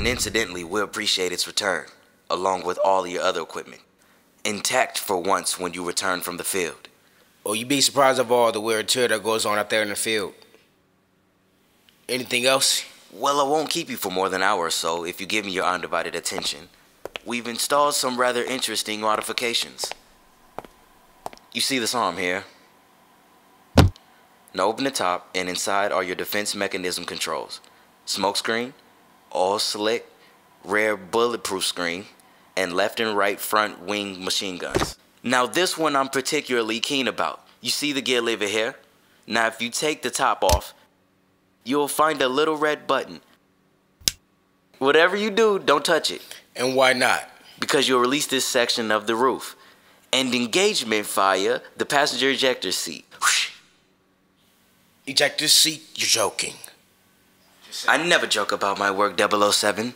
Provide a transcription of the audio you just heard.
And incidentally, we appreciate its return, along with all your other equipment. Intact for once when you return from the field. Oh, you'd be surprised of all the wear and tear that goes on out there in the field. Anything else? Well, I won't keep you for more than an hour or so if you give me your undivided attention. We've installed some rather interesting modifications. You see this arm here? Now open the top, and inside are your defense mechanism controls. Smoke screen, all slick, rear bulletproof screen, and left and right front wing machine guns. Now this one I'm particularly keen about. You see the gear lever here? Now if you take the top off, you'll find a little red button. Whatever you do, don't touch it. And why not? Because you'll release this section of the roof. And engagement fire the passenger ejector seat. Whoosh. Ejector seat, you're joking. I never joke about my work, 007.